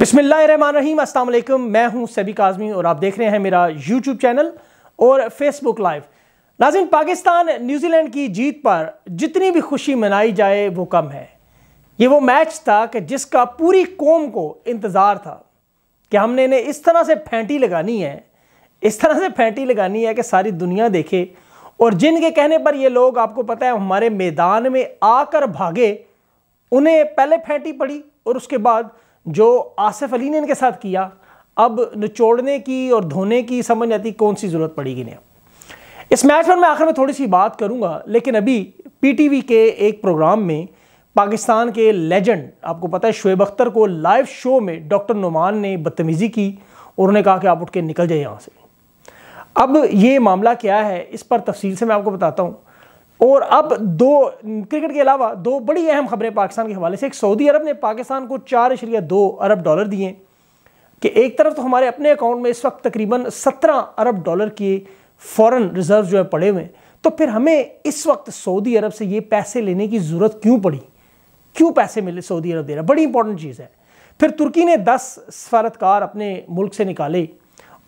अस्सलाम वालेकुम मैं हूँ सभी काजमी और आप देख रहे हैं मेरा यूट्यूब चैनल और फेसबुक लाइव नाजिन पाकिस्तान न्यूजीलैंड की जीत पर जितनी भी खुशी मनाई जाए, वो कम है। ये वो मैच था कि जिसका पूरी कौम को इंतज़ार था कि हमने इन्हें इस तरह से फेंटी लगानी है, इस तरह से फेंटी लगानी है कि सारी दुनिया देखे। और जिनके कहने पर ये लोग, आपको पता है, हमारे मैदान में आकर भागे, उन्हें पहले फेंटी पड़ी और उसके बाद जो आसिफ अली ने इनके साथ किया, अब निचोड़ने की और धोने की समझ आती कौन सी ज़रूरत पड़ेगी इन्हें। इस मैच पर मैं आखिर में थोड़ी सी बात करूँगा, लेकिन अभी पीटीवी के एक प्रोग्राम में पाकिस्तान के लेजेंड, आपको पता है, शुएब अख्तर को लाइव शो में डॉक्टर नुमान ने बदतमीज़ी की और उन्होंने कहा कि आप उठ के निकल जाए यहाँ से। अब ये मामला क्या है, इस पर तफसील से मैं आपको बताता हूँ। और अब दो, क्रिकेट के अलावा दो बड़ी अहम खबरें पाकिस्तान के हवाले से। एक, सऊदी अरब ने पाकिस्तान को चार इशरिया दो अरब डॉलर दिए कि एक तरफ़ तो हमारे अपने अकाउंट में इस वक्त तकरीबन सत्रह अरब डॉलर के फॉरेन रिज़र्व जो है पड़े हुए हैं। तो फिर हमें इस वक्त सऊदी अरब से ये पैसे लेने की ज़रूरत क्यों पड़ी? क्यों पैसे मिले सऊदी अरब दे रहा बड़ी इंपॉर्टेंट चीज़ है। फिर तुर्की ने दस सफारतकार अपने मुल्क से निकाले।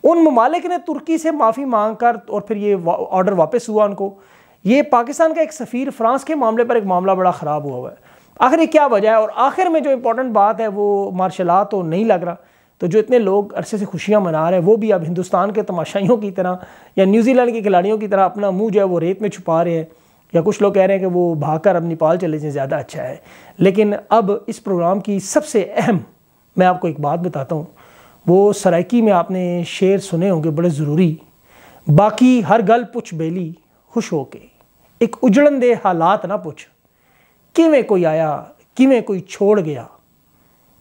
उन ममालिक ने तुर्की से माफ़ी मांग कर और फिर ये ऑर्डर वापस हुआ उनको। ये पाकिस्तान का एक सफ़ीर फ्रांस के मामले पर एक मामला बड़ा ख़राब हुआ हुआ है। आखिर ये क्या वजह है? और आखिर में जो इंपॉर्टेंट बात है, वो मार्शल आर्ट तो नहीं लग रहा। तो जो इतने लोग अरसे से खुशियाँ मना रहे हैं, वो भी अब हिंदुस्तान के तमाशाइयों की तरह या न्यूजीलैंड के खिलाड़ियों की तरह अपना मुँह जो है वो रेत में छुपा रहे हैं। या कुछ लोग कह रहे हैं कि वो भागकर अब नेपाल चले जाए, ज़्यादा अच्छा है। लेकिन अब इस प्रोग्राम की सबसे अहम, मैं आपको एक बात बताता हूँ, वो सराइकी में आपने शेर सुने होंगे, बड़े ज़रूरी। बाकी हर गल पुछ बेली, खुश होके। एक उजड़न दे हालात ना पुछ। किमें कोई आया किमें कोई छोड़ गया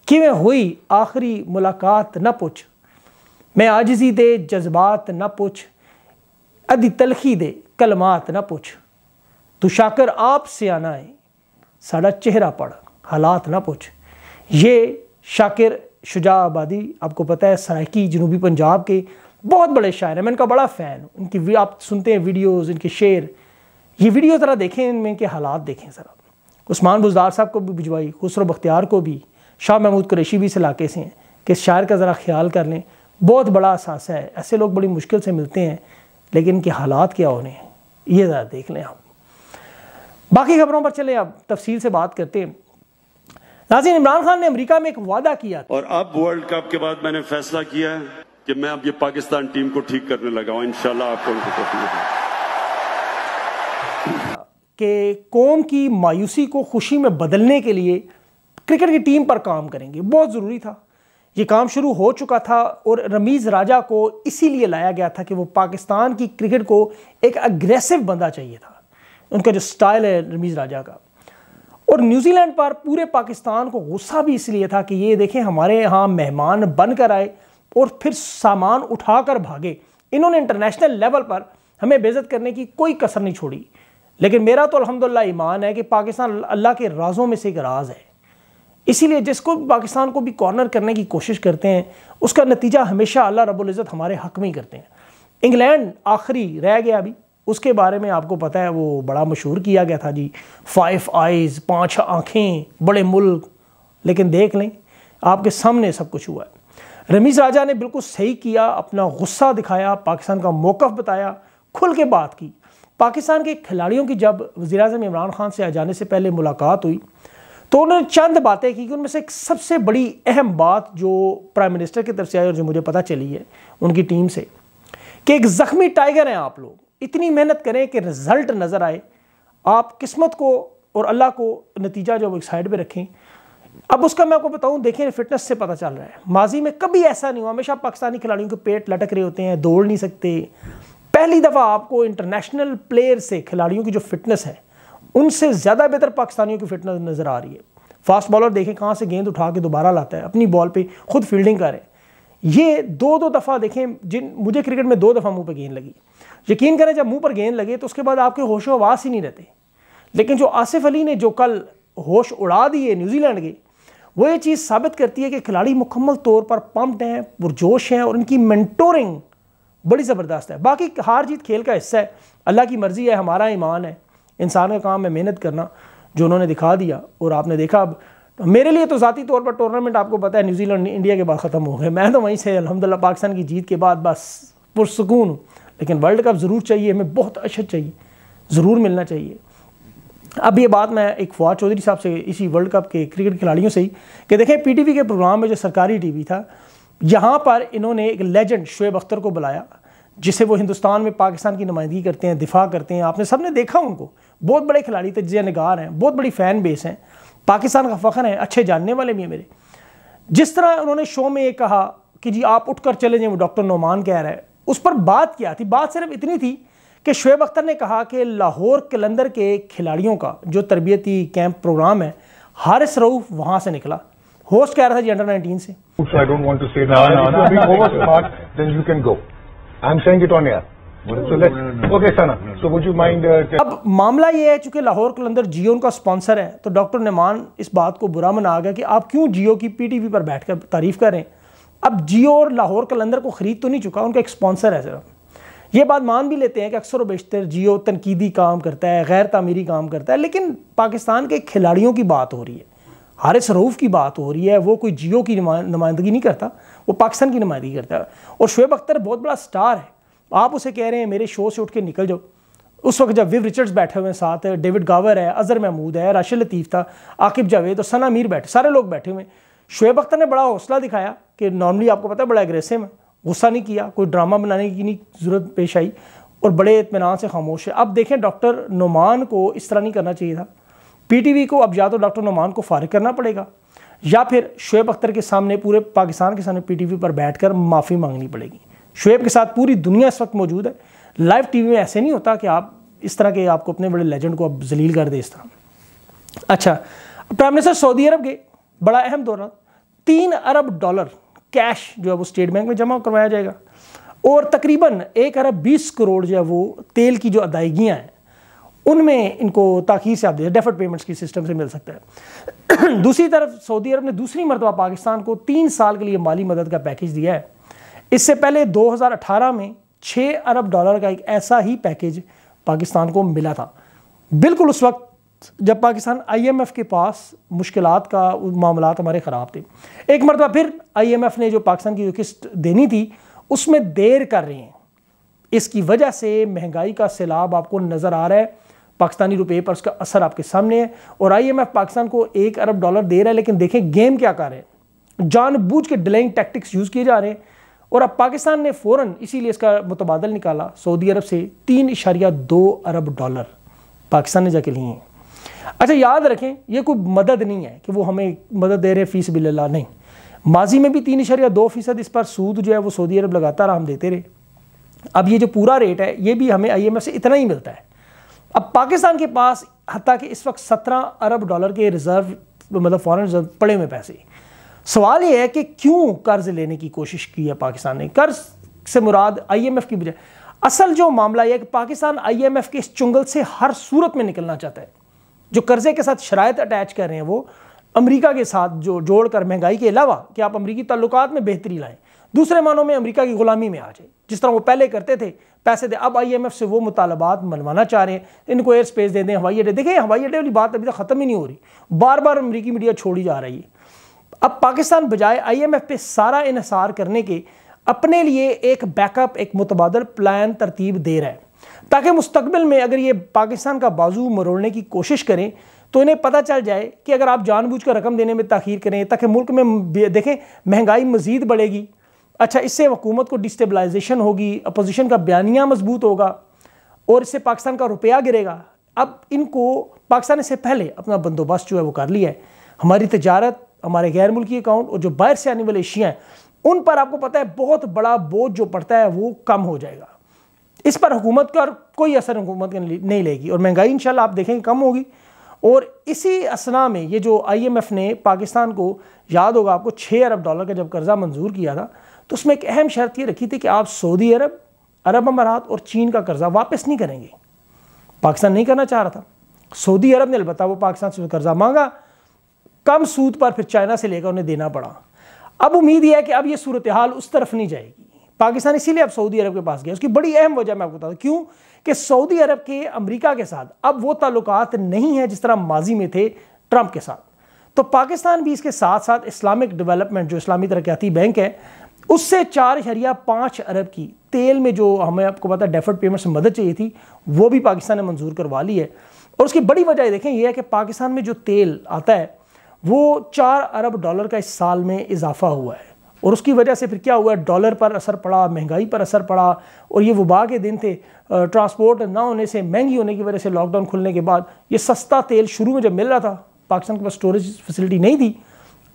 किमें हुई आखिरी मुलाकात न पुछ। मैं आजिजी दे जज्बात न पुछ अधी तलखी दे कलमात न पुछ। तू शाकर आप से आना है, साड़ा चेहरा पढ़, हालात ना पुछ। ये शाकिर शुजा आबादी आपको पता है सराइकी जनूबी पंजाब के बहुत बड़े शायर हैं। मैं इनका बड़ा फ़ैन हूँ। इनकी आप सुनते हैं वीडियोज़, इनके शेर ये वीडियो ज़रा देखें इनमें के हालात देखें ज़रा। उस्मान बुजदार साहब को भी भिजवाई, खुसरो बख्तियार को भी, शाह महमूद कुरैशी भी इस इलाके से हैं कि शायर का ज़रा ख्याल कर लें। बहुत बड़ा एहसास है, ऐसे लोग बड़ी मुश्किल से मिलते हैं, लेकिन इनके हालात क्या होने हैं, ये ज़रा देख लें आप। बाकी खबरों पर चले अब, तफसील से बात करते हैं। नाजिन इमरान खान ने अमेरिका में एक वादा किया और अब वर्ल्ड कप के बाद मैंने फैसला किया है कि मैं अब ये पाकिस्तान टीम को ठीक करने लगा हूँ। इंशाल्लाह आपको कि कौम की मायूसी को खुशी में बदलने के लिए क्रिकेट की टीम पर काम करेंगे। बहुत ज़रूरी था। ये काम शुरू हो चुका था और रमीज़ राजा को इसीलिए लाया गया था कि वो पाकिस्तान की क्रिकेट को एक अग्रेसिव बंदा चाहिए था। उनका जो स्टाइल है रमीज़ राजा का। और न्यूजीलैंड पर पूरे पाकिस्तान को गुस्सा भी इसलिए था कि ये देखें, हमारे यहाँ मेहमान बन कर आए और फिर सामान उठाकर भागे। इन्होंने इंटरनेशनल लेवल पर हमें बेजत करने की कोई कसर नहीं छोड़ी। लेकिन मेरा तो अल्हम्दुलिल्लाह ईमान है कि पाकिस्तान अल्लाह के राज़ों में से एक राज है। इसीलिए जिसको पाकिस्तान को भी कॉर्नर करने की कोशिश करते हैं, उसका नतीजा हमेशा अल्लाह रबुल्ज़त हमारे हक में ही करते हैं। इंग्लैंड आखिरी रह गया अभी, उसके बारे में आपको पता है, वो बड़ा मशहूर किया गया था जी। फाइव आइज़ पाँच आँखें, बड़े मुल्क, लेकिन देख लें, आपके सामने सब कुछ हुआ है। रमीज़ राजा ने बिल्कुल सही किया, अपना गुस्सा दिखाया, पाकिस्तान का मौक़ बताया, खुल के बात की। पाकिस्तान के खिलाड़ियों की जब वजी अजम इमरान खान से आ जाने से पहले मुलाकात हुई तो उन्होंने चंद बातें की कि उनमें से एक सबसे बड़ी अहम बात जो प्राइम मिनिस्टर की तरफ़ से आई और जो मुझे पता चली है, उनकी टीम से, कि एक ज़ख्मी टाइगर हैं आप लोग। इतनी मेहनत करें कि रिज़ल्ट नज़र आए। आप किस्मत को और अल्लाह को नतीजा जो एक साइड पर रखें। अब उसका मैं आपको बताऊँ, देखें, फिटनेस से पता चल रहा है। माजी में कभी ऐसा नहीं हुआ। हमेशा पाकिस्तानी खिलाड़ियों के पेट लटक रहे होते हैं, दौड़ नहीं सकते। पहली दफ़ा आपको इंटरनेशनल प्लेयर से, खिलाड़ियों की जो फिटनेस है, उनसे ज़्यादा बेहतर पाकिस्तानियों की फिटनेस नज़र आ रही है। फास्ट बॉलर देखें कहाँ से गेंद उठा के दोबारा लाता है, अपनी बॉल पे खुद फील्डिंग करें ये दो दो दफ़ा देखें, जिन, मुझे क्रिकेट में दो दफ़ा मुँह पर गेंद लगी। यकीन करें, जब मुँह पर गेंद लगे तो उसके बाद आपके होशो आवास ही नहीं रहते। लेकिन जो आसिफ अली ने जो कल होश उड़ा दिए न्यूजीलैंड के, वो ये चीज़ साबित करती है कि खिलाड़ी मुकम्मल तौर पर पम्प्ड हैं, पुरजोश हैं, और इनकी मेंटोरिंग बड़ी ज़बरदस्त है। बाकी हार जीत खेल का हिस्सा है। अल्लाह की मर्ज़ी है, हमारा ईमान है। इंसान का काम है मेहनत करना, जो उन्होंने दिखा दिया और आपने देखा। अब मेरे लिए तो ज़ाती तौर पर टूर्नामेंट आपको पता है न्यूजीलैंड इंडिया के बाद ख़त्म हो गए। मैं तो वहीं से अलहमदिल्ला पाकिस्तान की जीत के बाद बस पुरसकून हूँ। लेकिन वर्ल्ड कप ज़रूर चाहिए, हमें बहुत अच्छा चाहिए। ज़रूर मिलना चाहिए। अब ये बात मैं एक फवाद चौधरी साहब से इसी वर्ल्ड कप के क्रिकेट खिलाड़ियों से ही कि देखें पीटीवी के प्रोग्राम में जो सरकारी टीवी था यहाँ पर इन्होंने एक लेजेंड शुएब अख्तर को बुलाया, जिसे वो हिंदुस्तान में पाकिस्तान की नुमाइंदगी करते हैं, दिफा करते हैं। आपने सबने देखा उनको। बहुत बड़े खिलाड़ी थे नगार हैं, बहुत बड़ी फ़ैन बेस हैं। पाकिस्तान का फ़ख्र है, अच्छे जानने वाले भी हैं मेरे। जिस तरह उन्होंने शो में ये कहा कि जी आप उठकर चले जाएँ, वो डॉक्टर नोमान कह रहे हैं, उस पर बात क्या थी? बात सिर्फ़ इतनी थी कि शुएब अख्तर ने कहा कि लाहौर कलंदर के खिलाड़ियों का जो तरबियती कैंप प्रोग्राम है, हारिस रऊफ वहाँ से निकला। होस्ट कह रहा था जी अंडर नाइनटीन से। अब मामला ये है चूँकि लाहौर कलंदर जियो का स्पॉन्सर है तो डॉक्टर नमान इस बात को बुरा मना गया कि आप क्यों जियो की पीटीवी पर बैठकर तारीफ़ कर रहे हैं? अब जियो और लाहौर कलंदर को खरीद तो नहीं चुका उनका एक स्पॉन्सर है सिर्फ़। ये बात मान भी लेते हैं कि अक्सर बेशतर जियो तनकीदी काम करता है गैर तमीरी काम करता है लेकिन पाकिस्तान के खिलाड़ियों की बात हो रही है। हारिस रऊफ़ की बात हो रही है, वो कोई जियो की नुमाइंदगी नहीं करता, वो पाकिस्तान की नुमाइंदगी करता है। और शुएब अख्तर बहुत बड़ा स्टार है। आप उसे कह रहे हैं, मेरे शो से उठ के निकल जाओ। उस वक्त जब विव रिचर्ड्स बैठे हुए हैं साथ, डेविड गावर है, अजहर महमूद है, राशिद लतीफ़ था, आकिब जावेद और सना मीर बैठे, सारे लोग बैठे हुए शुएब अख्तर ने बड़ा हौसला दिखाया कि नॉर्मली आपको पता है, बड़ा एग्रेसिव है। गुस्सा नहीं किया, कोई ड्रामा बनाने की नहीं ज़रूरत पेश आई और बड़े इतमान से खामोश है। अब देखें डॉक्टर नुमान को इस तरह नहीं करना चाहिए था। पीटीवी को अब या तो डॉक्टर नुमान को फारिग करना पड़ेगा, या फिर शुएब अख्तर के सामने पूरे पाकिस्तान के सामने पीटीवी पर बैठकर माफ़ी मांगनी पड़ेगी। शुएब के साथ पूरी दुनिया इस वक्त मौजूद है। लाइव टीवी में ऐसे नहीं होता कि आप इस तरह के आपको अपने बड़े लेजेंड को अब जलील कर दे इस तरह। अच्छा प्राइम मिनिस्टर सऊदी अरब के बड़ा अहम दौरा, तीन अरब डॉलर कैश जो है वो स्टेट बैंक में जमा करवाया जाएगा, और तकरीबन एक अरब बीस करोड़ जो है वो तेल की जो अदायगियाँ हैं उनमें इनको ताखीर से आप दे डेफर्ड पेमेंट्स की सिस्टम से मिल सकता है। दूसरी तरफ़, सऊदी अरब ने दूसरी मरतबा पाकिस्तान को तीन साल के लिए माली मदद का पैकेज दिया है। इससे पहले 2018 में 6 अरब डॉलर का एक ऐसा ही पैकेज पाकिस्तान को मिला था। बिल्कुल उस वक्त जब पाकिस्तान आईएमएफ के पास मुश्किल का मामला हमारे ख़राब थे। एक मरतबा फिर आईएमएफ ने जो पाकिस्तान की जो किस्त देनी थी, उसमें देर कर रहे हैं। इसकी वजह से महँगाई का सैलाब आपको नज़र आ रहा है। पाकिस्तानी रुपए पर उसका असर आपके सामने है। और आईएमएफ पाकिस्तान को एक अरब डॉलर दे रहा है, लेकिन देखें गेम क्या कर रहे हैं। जानबूझ के डिलेइंग टैक्टिक्स यूज़ किए जा रहे हैं। और अब पाकिस्तान ने फ़ौरन इसीलिए इसका मुतबादल निकाला, सऊदी अरब से तीन इशारिया दो अरब डॉलर पाकिस्तान ने जाके लिए अच्छा याद रखें यह कोई मदद नहीं है कि वो हमें मदद दे रहे हैं फ़ीस बिल्ला नहीं। माजी में भी तीन इशारिया दो फ़ीसद, इस पर सूद जो है वो सऊदी अरब लगातार हम देते रहे। अब ये जो पूरा रेट है, ये भी हमें आईएमएफ से इतना ही मिलता है। अब पाकिस्तान के पास हती कि इस वक्त सत्रह अरब डॉलर के रिज़र्व मतलब फॉरन रिज़र्व पड़े हुए पैसे। सवाल ये है कि क्यों कर्ज लेने की कोशिश की है पाकिस्तान ने? कर्ज से मुराद आईएमएफ की बजाय, असल जो मामला यह है कि पाकिस्तान आईएमएफ के इस चुंगल से हर सूरत में निकलना चाहता है। जो कर्जे के साथ शराय अटैच कर रहे हैं वो, अमेरिका के साथ जो जोड़कर महँगाई के अलावा कि आप अमरीकी ताल्लुक में बेहतरी लाएँ। दूसरे मानों में अमेरिका की गुलामी में आ जाए। जिस तरह वो पहले करते थे पैसे दे। अब आईएमएफ से वो मुतालबात मनवाना चाह रहे हैं। इनको एयर स्पेस दे दें, हवाई अड्डे। देखिए हवाई अड्डे वाली बात अभी तक ख़त्म ही नहीं हो रही। बार बार अमरीकी मीडिया छोड़ी जा रही है। अब पाकिस्तान बजाय आई एम एफ़ पे सारा इसार करने के अपने लिए एक बैकअप एक मुतबादल प्लान तरतीब दे रहा है। ताकि मुस्तबिल में अगर ये पाकिस्तान का बाजू मरोड़ने की कोशिश करें तो इन्हें पता चल जाए कि अगर आप जानबूझ कर रकम देने में तखीर करें, ताकि मुल्क में देखें, महँगाई मजीद बढ़ेगी। अच्छा इससे हुकूमत को डिस्टेबलाइजेशन होगी अपोजिशन का बयानिया मज़बूत होगा और इससे पाकिस्तान का रुपया गिरेगा। अब इनको पाकिस्तान से पहले अपना बंदोबस्त जो है वो कर लिया है। हमारी तजारत, हमारे गैर मुल्की अकाउंट और जो बाहर से आने वाले एशिया हैं, उन पर आपको पता है बहुत बड़ा बोझ जो पड़ता है वो कम हो जाएगा। इस पर हुकूमत का कोई असर हुकूमत नहीं लेगी और महँगाई इंशाल्लाह आप देखेंगे कम होगी। और इसी असना में ये जो आईएमएफ ने पाकिस्तान को, याद होगा आपको छः अरब डॉलर का जब कर्जा मंजूर किया था तो उसमें एक अहम शर्त ये रखी थी कि आप सऊदी अरब अरब अमारात और चीन का कर्जा वापस नहीं करेंगे। पाकिस्तान नहीं करना चाह रहा था। सऊदी अरब ने, अलबत्ता वो पाकिस्तान से कर्जा मांगा, कम सूद पर फिर चाइना से लेकर उन्हें देना पड़ा। अब उम्मीद यह है कि अब ये सूरत हाल उस तरफ़ नहीं जाएगी। पाकिस्तान इसीलिए अब सऊदी अरब के पास गया। उसकी बड़ी अहम वजह मैं आपको बता क्यों? कि सऊदी अरब के अमेरिका के साथ अब वो ताल्लुकात नहीं है जिस तरह माजी में थे ट्रंप के साथ। तो पाकिस्तान भी इसके साथ साथ इस्लामिक डेवलपमेंट, जो इस्लामी तरक्याती बैंक है उससे चार शरिया, पाँच अरब की। तेल में जो हमें आपको पता है डेफर्ड पेमेंट से मदद चाहिए थी, वो भी पाकिस्तान ने मंजूर करवा ली है। और उसकी बड़ी वजह देखें यह है कि पाकिस्तान में जो तेल आता है, वो चार अरब डॉलर का इस साल में इजाफा हुआ है। और उसकी वजह से फिर क्या हुआ, डॉलर पर असर पड़ा, महँगाई पर असर पड़ा, और ये वबा के दिन थे ट्रांसपोर्ट ना होने से, महँगी होने की वजह से लॉकडाउन खुलने के बाद ये सस्ता तेल शुरू में जब मिल रहा था, पाकिस्तान के पास स्टोरेज फैसिलिटी नहीं थी,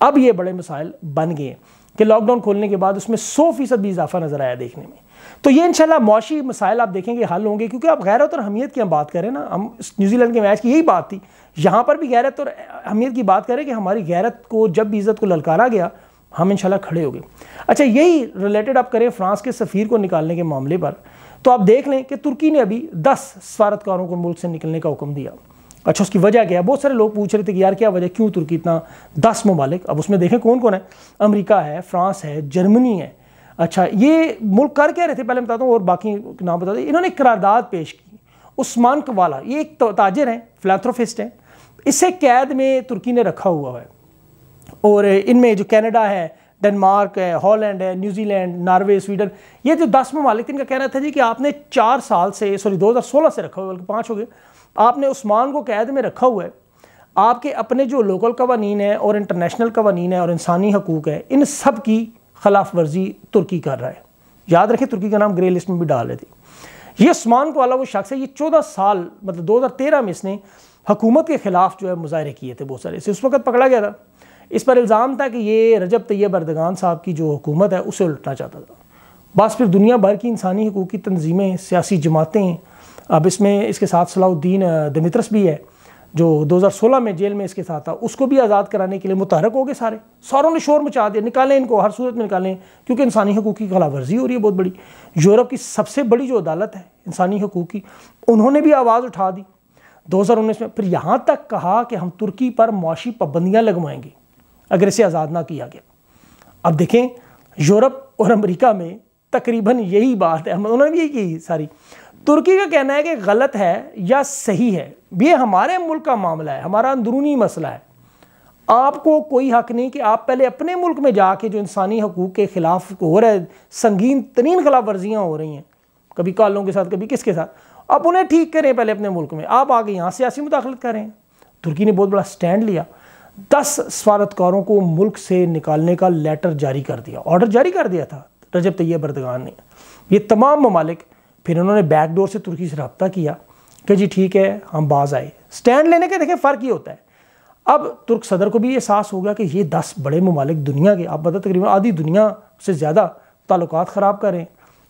अब ये बड़े मसाइल बन गए कि लॉकडाउन खोलने के बाद उसमें सौ फ़ीसद भी इजाफा नज़र आया देखने में। तो ये इंशाल्लाह मौशी मसाइल आप देखेंगे हल होंगे, क्योंकि आप गैरत और हमीयत की हम बात करें ना, हम न्यूजीलैंड के मैच की यही बात थी। यहाँ पर भी गैरत और अहमियत की बात करें कि हमारी गैरत को, जब भी इज़्ज़त को ललकारा गया, हम इंशाल्लाह खड़े हो गए। अच्छा यही रिलेटेड आप करें फ्रांस के सफ़ीर को निकालने के मामले पर तो आप देख लें कि तुर्की ने अभी दस सफारतकारों को मुल्क से निकलने का हुक्म दिया। अच्छा उसकी वजह क्या है? बहुत सारे लोग पूछ रहे थे कि यार, क्या वजह? क्यों तुर्की इतना दस ममालिक? अब उसमें देखें कौन कौन है? अमेरिका है, फ्रांस है, जर्मनी है। अच्छा ये मुल्क कर क्या रहे थे? पहले बताता हूँ और बाकी नाम बता दें। इन्होंने करारदाद पेश की। उस्मान कवाला, ये एक ताजर हैं फिलाथ्रोफिस्ट हैं। इसे कैद में तुर्की ने रखा हुआ है। और इनमें जो कनाडा है, डेनमार्क है, हॉलैंड है, न्यूजीलैंड, नॉर्वे, स्वीडन, ये जो दस ममालिक इनका कहना था जी कि आपने चार साल से, सॉरी 2016 से रखा हुआ बल्कि पाँच हो गए। आपने उस्मान को कैद में रखा हुआ है। आपके अपने जो लोकल कवानीन है और इंटरनेशनल कवानीन है और इंसानी हकूक़ है, इन सब की खिलाफ वर्जी तुर्की कर रहा है। याद रखें, तुर्की का नाम ग्रे लिस्ट में भी डाल रहे थे ये उस्मान को वाला वो शख्स है, ये चौदह साल मतलब दो हज़ार तेरह में इसने हुकूमत के ख़िलाफ़ जो है मुजाहरे किए थे बहुत सारे। इसे उस वक्त पकड़ा गया था। इस पर इल्ज़ाम था कि ये रजब तैयब अर्दगान साहब की जो हुकूमत है, उसे उल्टना चाहता था। बस फिर दुनिया भर की इंसानी हकूक़ की तनजीमें सियासी जमातें अब इसमें इसके साथ सलाउद्दीन दमित्रस भी है, जो 2016 में जेल में इसके साथ था, उसको भी आज़ाद कराने के लिए मुतहरक हो गए सारे। सारों ने शोर मचा दिया, निकालें इनको, हर सूरत में निकालें, क्योंकि इंसानी हकूक़ की खिलाफ वर्जी हो रही है बहुत बड़ी। यूरोप की सबसे बड़ी जो अदालत है, इंसानी हकूक़ की उन्होंने भी आवाज़ उठा दी। दो हज़ार उन्नीस में फिर यहाँ तक कहा कि हम तुर्की पर मुआशी पाबंदियाँ लगवाएँगे, अगर इसे आज़ाद ना किया गया। अब देखें, यूरोप और अमरीका में तकरीबन यही बात है उन्होंने भी यही की सारी। तुर्की का कहना है कि गलत है या सही है। ये हमारे मुल्क का मामला है, हमारा अंदरूनी मसला है। आपको कोई हक नहीं कि आप पहले अपने मुल्क में जाके जो इंसानी हकूक़ के ख़िलाफ़ हो रहा संगीन तरीन खिलाफ वर्जियाँ हो रही हैं, कभी कालों के साथ, कभी किसके साथ, आप उन्हें ठीक करें पहले अपने मुल्क में। आप आगे यहाँ सियासी मुदाखलत करें तुर्की ने बहुत बड़ा स्टैंड लिया। दस सफारतकारों को मुल्क से निकालने का लेटर जारी कर दिया। ऑर्डर जारी कर दिया था रजब तैयब अर्दगान ने। ये तमाम ममालिक फिर उन्होंने बैकडोर से तुर्की से रबता किया कि जी, ठीक है, हम बाज आए. स्टैंड लेने के देखें फ़र्क ये होता है। अब तुर्क सदर को भी एहसास हो गया कि ये दस बड़े ममालिक दुनिया के, आप बता तकरीबन आधी दुनिया से ज़्यादा ताल्लुक ख़राब करें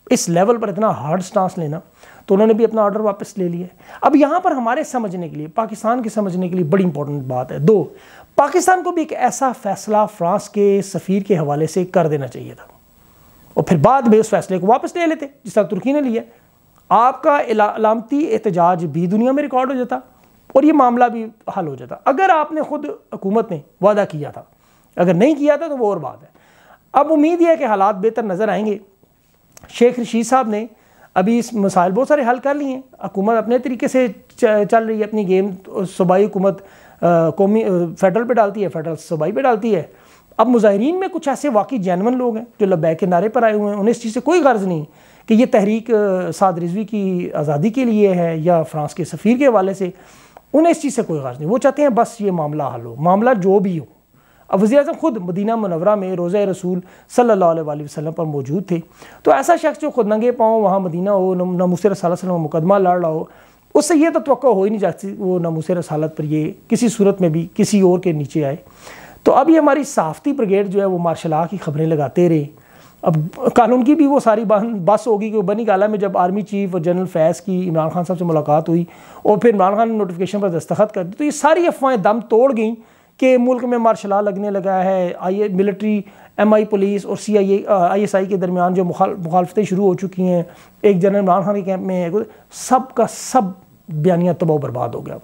इस लेवल पर इतना हार्ड स्टांस लेना तो उन्होंने भी अपना ऑर्डर वापस ले लिया अब यहाँ पर हमारे समझने के लिए, पाकिस्तान के समझने के लिए बड़ी इंपॉर्टेंट बात है। दो, पाकिस्तान को भी एक ऐसा फैसला फ्रांस के सफ़ीर के हवाले से कर देना चाहिए था। और फिर बाद में उस फैसले को वापस ले लेते, जिस तरह तुर्की ने लिया आपका अलामती एहतजाज भी दुनिया में रिकॉर्ड हो जाता और ये मामला भी हल हो जाता। अगर आपने खुद हुकूमत ने वादा किया था, अगर नहीं किया था तो वो और बात है। अब उम्मीद यह है कि हालात बेहतर नज़र आएँगे। शेख रशीद साहब ने अभी इस मसाइल बहुत सारे हल कर लिए हैं। हुकूमत अपने तरीके से चल रही है अपनी गेम। सूबाई हुकूमत कौमी फेडरल पे डालती है, फेडरल सूबाई पे डालती है। अब मुजाहरीन में कुछ ऐसे वाकई जैनवन लोग हैं जो लब्बैक के नारे पर आए हुए हैं, उन्हें इस चीज़ से कोई गर्ज नहीं। कि ये तहरीक साद रिजवी की आज़ादी के लिए है या फ्रांस के सफ़ीर के हवाले से, उन्हें इस चीज़ से कोई गर्ज नहीं। वो चाहते हैं बस ये मामला हल हो। मामला जो भी हो। अब वजी अजम खुद मदीना मनवरा में रोज़ रसूल सल्ला वसलम पर मौजूद थे। तो ऐसा शख्स जो खुद नंगे पाँव वहाँ मदीना हो नमूस रसालम मुकदमा लड़ रहा हो, उससे ये तो तो हो ही नहीं जाती वो नमूस रसालत पर ये किसी सूरत में भी, किसी और के नीचे आए। तो अभी हमारी साफ्ती ब्रिगेड जो है वो मार्शल आ की खबरें लगाते रहे। अब कानून की भी वो सारी बस होगी कि बनी गाला में जब आर्मी चीफ और जनरल फैज़ की इमरान खान साहब से मुलाकात हुई और फिर इमरान खान ने नोटिफिकेशन पर दस्तखत कर दी। तो ये सारी अफवाहें दम तोड़ गई कि मुल्क में मार्शल लगने लगा है I military M I police और C I A I S I के दरमियान जो मुखालफतें शुरू हो चुकी हैं, एक जनरल इमरान खान के कैंप में सब का सब बयानिया तबाह बर्बाद हो गया।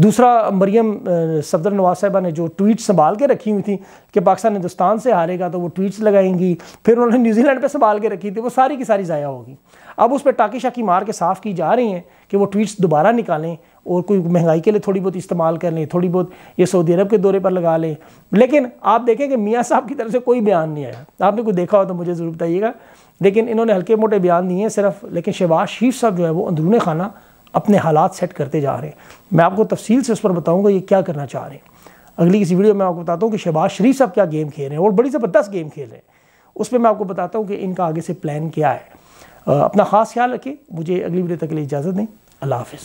दूसरा, मरियम सफदर नवाज़ साहबा ने जो ट्वीट संभाल के रखी हुई थी कि पाकिस्तान हिंदुस्तान से हारेगा तो वो ट्वीट्स लगाएँगी, फिर उन्होंने न्यूजीलैंड पे संभाल के रखी थी, वो सारी की सारी ज़ाया होगी। अब उस पर टाकी शाकी मार के साफ़ की जा रही हैं कि वो ट्वीट्स दोबारा निकालें और कोई महँगाई के लिए थोड़ी बहुत इस्तेमाल कर लें, थोड़ी बहुत ये सऊदी अरब के दौरे पर लगा लें। लेकिन आप देखें कि मियाँ साहब की तरफ़ से कोई बयान नहीं आया। आपने कोई देखा हो तो मुझे ज़रूर बताइएगा। लेकिन इन्होंने हल्के मोटे बयान दिए हैं सिर्फ़, लेकिन शहबाज शरीफ साहब जो है वो अंदरून खाना अपने हालात सेट करते जा रहे हैं। मैं आपको तफसील से उस पर बताऊँगा ये क्या करना चाह रहे हैं। अगली किसी वीडियो में आपको बताता हूँ कि शहबाज शरीफ साहब क्या गेम खेल रहे हैं और बड़ी ज़बरदस्त गेम खेल रहे हैं। उस पर मैं आपको बताता हूँ कि इनका आगे से प्लान क्या है। अपना ख़ास ख्याल रखें। मुझे अगली वीडियो तक के लिए इजाज़त दें। अल्लाह हाफ़िज़।